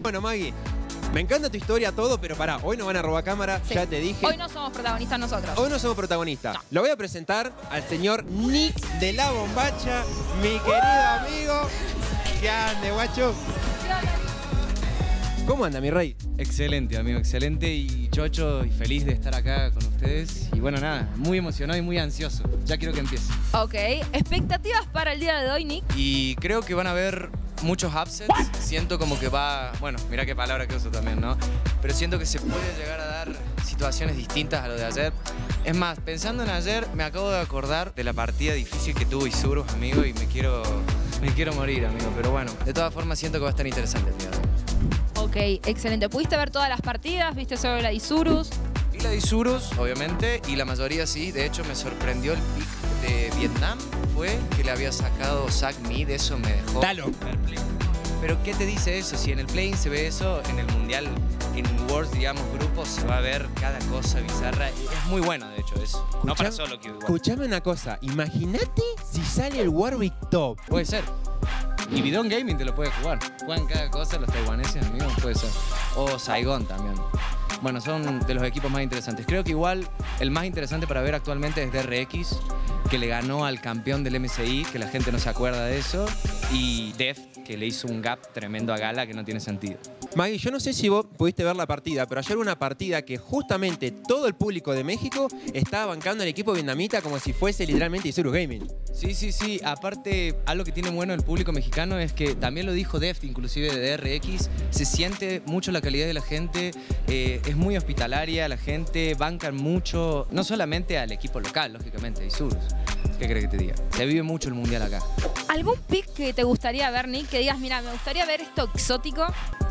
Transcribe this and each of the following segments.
Bueno, Maggie, me encanta tu historia, todo, pero pará, hoy no van a robar cámara, Sí. ya te dije. Hoy no somos protagonistas nosotros. Hoy no somos protagonistas. Lo voy a presentar al señor Nick de la Bombacha, mi querido amigo. ¿Qué ande, guacho? ¿Cómo anda, mi rey? Excelente, amigo, excelente y chocho y feliz de estar acá con ustedes. Y bueno, nada, muy emocionado y muy ansioso. Ya quiero que empiece. Ok. ¿Expectativas para el día de hoy, Nick? Y creo que van a haber muchos upsets. Siento como que va, bueno, mira qué palabra que uso también, ¿no? Pero siento que se puede llegar a dar situaciones distintas a lo de ayer. Es más, pensando en ayer, me acabo de acordar de la partida difícil que tuvo Isurus, amigo, y me quiero, me quiero morir, amigo. Pero bueno, de todas formas siento que va a estar interesante el día de hoy. Ok, excelente. ¿Pudiste ver todas las partidas? ¿Viste solo la de Isurus? Vi la de Isurus, obviamente, y la mayoría sí. De hecho, me sorprendió el pick de Vietnam. Fue que le había sacado Zach Mead, eso me dejó Dalo. Pero ¿qué te dice eso? Si en el play se ve eso, en el mundial, en Worlds, digamos, grupos, se va a ver cada cosa bizarra. Es muy bueno, de hecho, eso. No para solo que igual. Escuchame una cosa, imagínate si sale el Warwick Top. Puede ser. Y Bidon Gaming te lo puede jugar. Juegan cada cosa los taiwaneses, amigos, puede ser. O Saigon también. Bueno, son de los equipos más interesantes. Creo que igual el más interesante para ver actualmente es DRX, que le ganó al campeón del MSI, que la gente no se acuerda de eso. Y Def, que le hizo un gap tremendo a Gala que no tiene sentido. Maggie, yo no sé si vos pudiste ver la partida, pero ayer hubo una partida que justamente todo el público de México estaba bancando al equipo vietnamita como si fuese literalmente Isurus Gaming. Sí, sí, sí. Aparte, algo que tiene bueno el público mexicano es que también lo dijo Deft, inclusive de DRX, se siente mucho la calidad de la gente, eh, es muy hospitalaria, la gente banca mucho, no solamente al equipo local, lógicamente, Isurus. ¿Qué crees que te diga? Se vive mucho el mundial acá. ¿Algún pick que te gustaría ver, Nick? Que digas, mira, me gustaría ver esto exótico.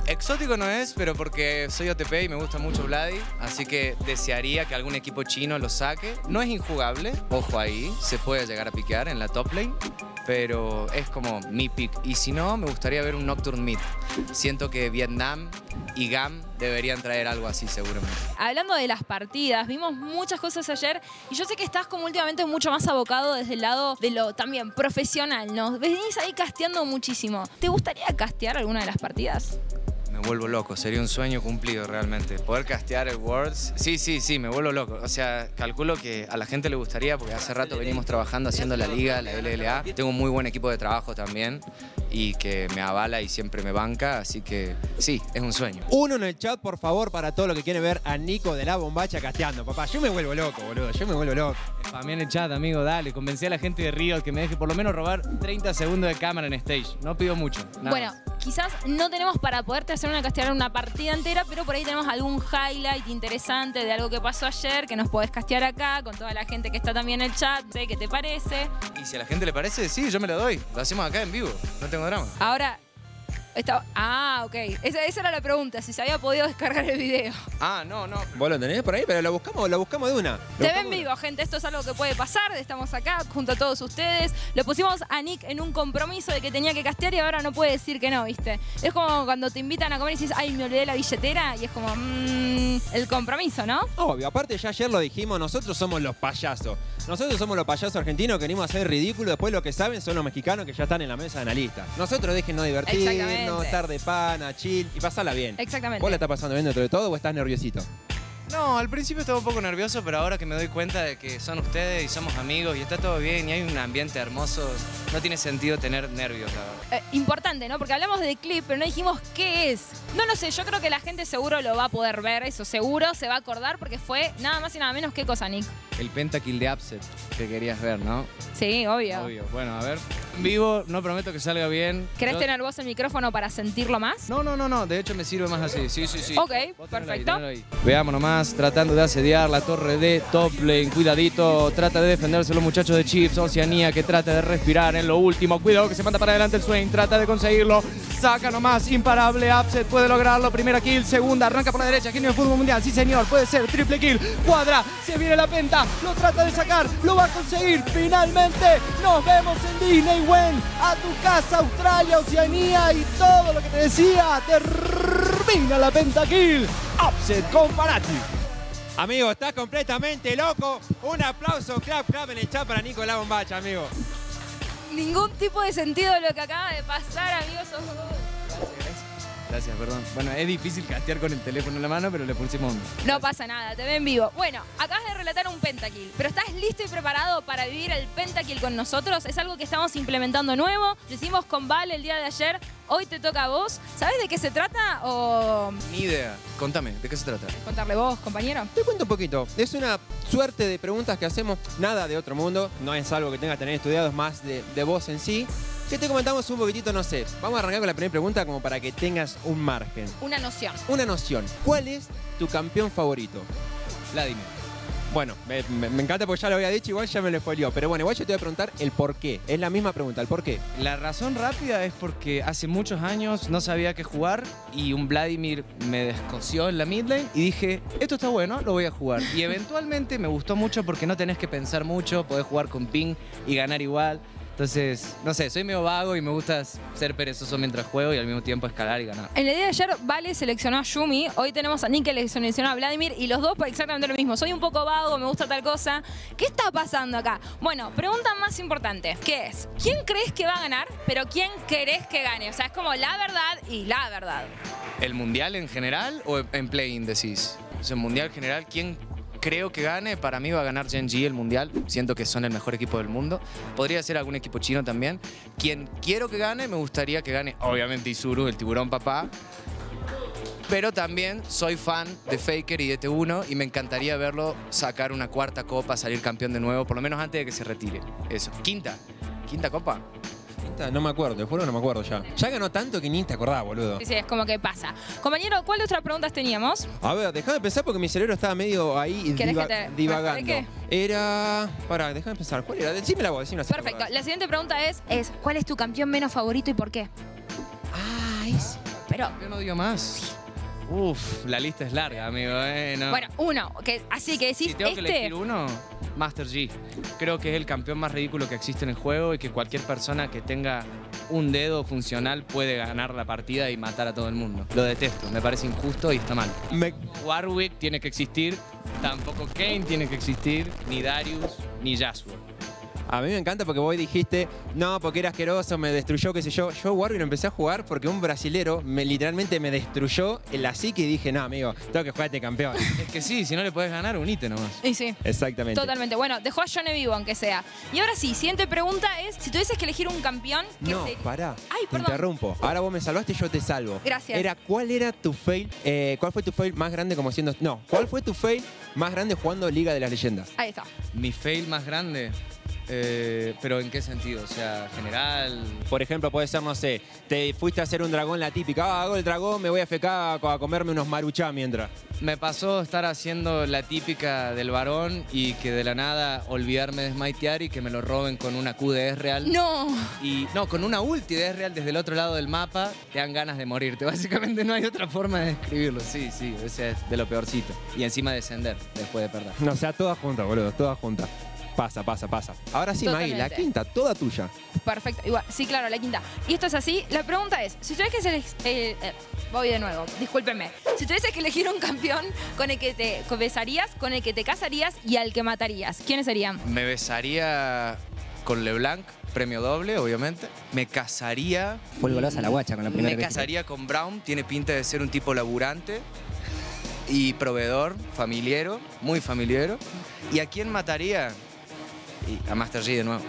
Exótico no es, pero porque soy OTP y me gusta mucho Vladi, así que desearía que algún equipo chino lo saque. No es injugable, ojo ahí, se puede llegar a piquear en la top lane, pero es como mi pick. Y si no, me gustaría ver un Nocturne Mid. Siento que Vietnam y GAM deberían traer algo así seguramente. Hablando de las partidas, vimos muchas cosas ayer y yo sé que estás como últimamente mucho más abocado desde el lado de lo también profesional, ¿no? Venís ahí casteando muchísimo. ¿Te gustaría castear alguna de las partidas? Me vuelvo loco, sería un sueño cumplido realmente. Poder castear el Worlds, sí, sí, sí, me vuelvo loco. O sea, calculo que a la gente le gustaría, porque hace rato venimos trabajando haciendo la liga, la LLA. Tengo un muy buen equipo de trabajo también y que me avala y siempre me banca, así que sí, es un sueño. Uno en el chat, por favor, para todo lo que quiere ver a Nico de la Bombacha casteando. Papá, yo me vuelvo loco, boludo. Yo me vuelvo loco. También el chat, amigo, dale, convencí a la gente de Riot que me deje por lo menos robar 30 segundos de cámara en stage. No pido mucho. nada Bueno, más. Quizás no tenemos para poderte hacer una castear una partida entera, pero por ahí tenemos algún highlight interesante de algo que pasó ayer que nos podés castear acá con toda la gente que está también en el chat. Sé qué te parece. Y si a la gente le parece, sí, yo me lo doy. Lo hacemos acá en vivo, no tengo drama. Ahora, está... ah, ok. Esa, esa era la pregunta, si se había podido descargar el video. Ah, no, no. Vos lo tenés por ahí, pero lo buscamos, lo buscamos de una. Lo Se ve buscamos en de vivo, gente. Esto es algo que puede pasar. Estamos acá junto a todos ustedes. Lo pusimos a Nick en un compromiso de que tenía que castear y ahora no puede decir que no, ¿viste? Es como cuando te invitan a comer y dices, ay, me olvidé la billetera. Y es como, mmm, el compromiso, ¿no? Obvio, aparte ya ayer lo dijimos, nosotros somos los payasos. Nosotros somos los payasos argentinos que venimos a hacer ridículo. Después lo que saben son los mexicanos que ya están en la mesa de analistas. Nosotros déjenos divertirnos, estar de pana, chill y pasarla bien. Exactamente. ¿Vos la estás pasando bien dentro de todo o estás nerviosito? No, al principio estaba un poco nervioso, pero ahora que me doy cuenta de que son ustedes y somos amigos y está todo bien y hay un ambiente hermoso, no tiene sentido tener nervios, la verdad. Eh, importante, ¿no? Porque hablamos de clip, pero no dijimos qué es. No lo sé, yo creo que la gente seguro lo va a poder ver, eso seguro, se va a acordar porque fue nada más y nada menos que cosa, Nick. El pentakill de Upset que querías ver, ¿no? Sí, obvio. Obvio. Bueno, a ver. En vivo, no prometo que salga bien. ¿Querés Yo- tener vos el micrófono para sentirlo más? No, no, no, no. De hecho, me sirve más así. Sí, sí, sí. Ok, Vos tenelo ahí, perfecto. tenelo ahí. Veamos nomás, tratando de asediar la torre de top lane. Cuidadito, trata de defenderse los muchachos de Chiefs. Oceanía que trata de respirar en lo último. Cuidado que se manda para adelante el Swain. Trata de conseguirlo. Saca nomás, imparable. Upset puede lograrlo. Primera kill, segunda. Arranca por la derecha. Genio del fútbol mundial. Sí, señor. Puede ser. Triple kill. Cuadra. Se viene la penta. Lo trata de sacar. Lo va a conseguir. Finalmente. Nos vemos en Disney. Wen. A tu casa, Australia, Oceanía y todo lo que te decía. Termina la pentakill. Upset con Fanatic. Amigo, estás completamente loco. Un aplauso, clap, clap en el chat para Nico de la Bombacha, amigo. Ningún tipo de sentido de lo que acaba de pasar, amigos. sos. Gracias, perdón. Bueno, es difícil castear con el teléfono en la mano, pero le pusimos onda. No pasa nada, te ven en vivo. Bueno, acabas de relatar un pentakill, pero ¿estás listo y preparado para vivir el pentakill con nosotros? Es algo que estamos implementando nuevo. Lo hicimos con Val el día de ayer. Hoy te toca a vos. ¿Sabes de qué se trata o Ni idea. Contame, ¿de qué se trata? contarle vos, compañero? Te cuento un poquito. Es una suerte de preguntas que hacemos, nada de otro mundo. No es algo que tengas que tener estudiado, es más de, de vos en sí. Que te comentamos un poquitito, no sé. Vamos a arrancar con la primera pregunta como para que tengas un margen. Una noción. Una noción. ¿Cuál es tu campeón favorito? Vladimir. Bueno, me, me- me encanta porque ya lo había dicho, igual ya me lo spoileó. Pero bueno, igual yo te voy a preguntar el por qué. Es la misma pregunta, el por qué. La razón rápida es porque hace muchos años no sabía qué jugar y un Vladimir me descoció en la mid lane y dije, esto está bueno, lo voy a jugar. Y eventualmente me gustó mucho porque no tenés que pensar mucho, podés jugar con ping y ganar igual. Entonces, no sé, soy medio vago y me gusta ser perezoso mientras juego y al mismo tiempo escalar y ganar. En el día de ayer, Vale seleccionó a Yumi. Hoy tenemos a Nick que le seleccionó a Vladimir. Y los dos por exactamente lo mismo. Soy un poco vago, me gusta tal cosa. ¿Qué está pasando acá? Bueno, pregunta más importante. ¿Qué es? ¿Quién crees que va a ganar? Pero ¿quién querés que gane? O sea, es como la verdad y la verdad. ¿El mundial en general o en play-in decís? O sea, el mundial en general, ¿quién creo que gane? Para mí va a ganar Gen G el mundial. Siento que son el mejor equipo del mundo. Podría ser algún equipo chino también. Quien quiero que gane, me gustaría que gane, obviamente, Isuru, el tiburón papá. Pero también soy fan de Faker y de T1 y me encantaría verlo sacar una cuarta copa, salir campeón de nuevo, por lo menos antes de que se retire. Eso. Quinta. Quinta copa. Quinta, No me acuerdo, te juro que no me acuerdo ya. Ya ganó tanto que ni te acordás, boludo. Sí, sí, es como que pasa. Compañero, ¿cuál de otras preguntas teníamos? A ver, déjame pensar porque mi cerebro estaba medio ahí ¿Querés diva- que te divagando. refresque? Era. Pará, déjame pensar. ¿Cuál era? Decímela vos, decímela. Perfecto. La siguiente pregunta es, es ¿cuál es tu campeón menos favorito y por qué? Ah, ese. Pero, Yo no digo más. Uf, la lista es larga, amigo. eh, no. bueno, uno. Que, así que decís, Si tengo que este... elegir uno, Master G. Creo que es el campeón más ridículo que existe en el juego y que cualquier persona que tenga un dedo funcional puede ganar la partida y matar a todo el mundo. Lo detesto, me parece injusto y está mal. Me- Warwick tiene que existir, tampoco Kane tiene que existir, ni Darius, ni Yasuo. A mí me encanta porque vos dijiste, no, porque era asqueroso, me destruyó, qué sé yo. Yo Warwick lo empecé a jugar porque un brasilero me literalmente me destruyó en la psique y dije, no, amigo, tengo que jugar a este campeón. Es que sí, si no le puedes ganar, unite nomás. Y sí. Exactamente. Totalmente. Bueno, dejó a Johnny vivo, aunque sea. Y ahora sí, siguiente pregunta es, si tuvieses que elegir un campeón, ¿qué No, sería? pará. Ay, perdón. interrumpo. Ahora vos me salvaste, yo te salvo. Gracias. Era, ¿cuál era tu fail? eh, ¿Cuál fue tu fail más grande como siendo... No, ¿cuál fue tu fail más grande jugando Liga de las Leyendas? Ahí está. Mi fail más grande, eh, pero ¿en qué sentido? O sea, general... Por ejemplo, puede ser, no sé, te fuiste a hacer un dragón la típica, ah, hago el dragón, me voy a FK a, comerme unos maruchá mientras. Me pasó estar haciendo la típica del varón y que de la nada olvidarme de smitear y que me lo roben con una Q de es real. No. Y no, con una ulti de es real desde el otro lado del mapa, te dan ganas de morirte. Básicamente no hay otra forma de describirlo. Sí, sí, ese es de lo peorcito. Y encima descender después de perder. No, o sea, todas juntas, boludo, todas juntas. Pasa, pasa, pasa. Ahora sí, Maggie, la Totalmente. quinta, toda tuya. Perfecto. Igual, sí, claro, la quinta. Y esto es así. La pregunta es, si tuvieses que elegir... eh, eh, voy de nuevo, discúlpenme. Si tuvieses que elegir un campeón con el que te besarías, con el que te casarías y al que matarías, ¿quiénes serían? Me besaría con LeBlanc, premio doble, obviamente. Me casaría. Fue golosa la guacha con la primera Me casaría con Brown, tiene pinta de ser un tipo laburante y proveedor, familiero, muy familiero. ¿Y a quién mataría? Y a Master G de nuevo.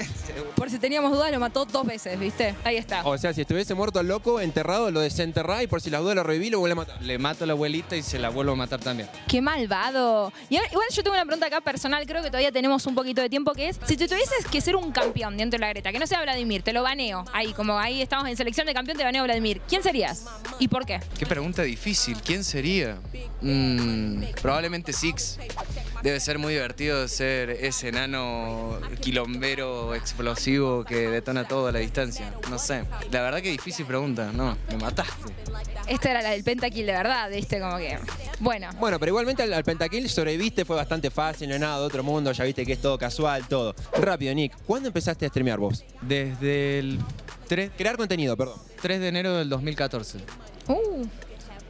Por si teníamos dudas, lo mató dos veces, ¿viste? Ahí está. O sea, si estuviese muerto el loco, enterrado, lo desenterrá y por si las dudas lo reviví, lo vuelve a matar. Le mato a la abuelita y se la vuelvo a matar también. ¡Qué malvado! Y ahora, igual yo tengo una pregunta acá personal, creo que todavía tenemos un poquito de tiempo, que es, si te tuvieses que ser un campeón dentro de la Greta, que no sea Vladimir, te lo baneo, ahí, como ahí estamos en selección de campeón, te baneo Vladimir, ¿quién serías? ¿Y por qué? Qué pregunta difícil. ¿Quién sería? Mm, probablemente Six. Debe ser muy divertido ser ese enano quilombero explosivo que detona todo a la distancia. No sé. La verdad que difícil pregunta. No, me mataste. Esta era la del pentakill de verdad, ¿viste? Como que... Bueno, Bueno, pero igualmente al, al pentakill sobreviviste, fue bastante fácil, no es nada de otro mundo, ya viste que es todo casual, todo. Rápido, Nick, ¿cuándo empezaste a streamear vos? Desde el 3, Crear contenido, perdón. 3 de enero del 2014. uh,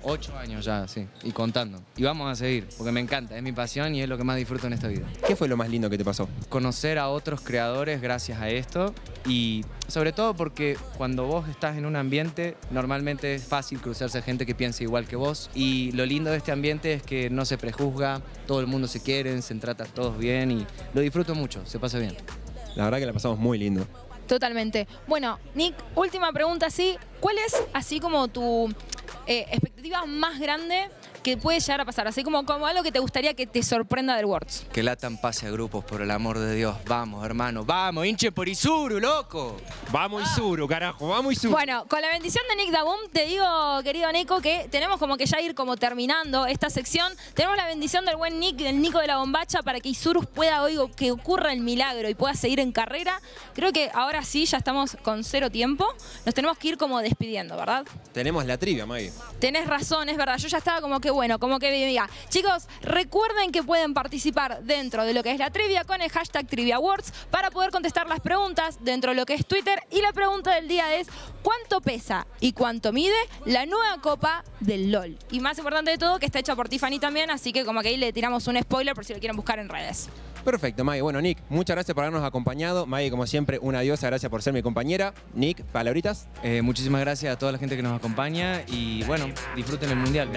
Ocho años ya, sí, y contando. Y vamos a seguir, porque me encanta, es mi pasión y es lo que más disfruto en esta vida. ¿Qué fue lo más lindo que te pasó? Conocer a otros creadores gracias a esto y sobre todo porque cuando vos estás en un ambiente, normalmente es fácil cruzarse a gente que piensa igual que vos y lo lindo de este ambiente es que no se prejuzga, todo el mundo se quiere, se trata todos bien y lo disfruto mucho, se pasa bien. La verdad que la pasamos muy lindo. Totalmente. Bueno, Nick, última pregunta, sí. ¿Cuál es así como tu eh, expectativa más grande que puede llegar a pasar? Así como, como algo que te gustaría que te sorprenda del Worlds. Que Latam pase a grupos, por el amor de Dios. Vamos, hermano, vamos, hinche por Isuru, loco. Vamos Isuru, carajo, vamos Isuru. Bueno, con la bendición de Nick Daboom, te digo, querido Nico, que tenemos como que ya ir como terminando esta sección. Tenemos la bendición del buen Nick, del Nico de la Bombacha, para que Isurus pueda, oigo, que ocurra el milagro y pueda seguir en carrera. Creo que ahora sí, ya estamos con cero tiempo. Nos tenemos que ir como despidiendo, ¿verdad? Tenemos la trivia, Maggie. Tenés razón, es verdad. Yo ya estaba como que bueno, como que vivía. Chicos, recuerden que pueden participar dentro de lo que es la trivia con el hashtag TriviaWords para poder contestar las preguntas dentro de lo que es Twitter. Y la pregunta del día es, ¿cuánto pesa y cuánto mide la nueva copa del LOL? Y más importante de todo, que está hecha por Tiffany también, así que como que ahí le tiramos un spoiler por si lo quieren buscar en redes. Perfecto, Maggie. Bueno, Nick, muchas gracias por habernos acompañado. Maggie, como siempre, una diosa. Gracias por ser mi compañera. Nick, palabritas. Eh, muchísimas gracias a toda la gente que nos acompaña y bueno, disfruten el mundial.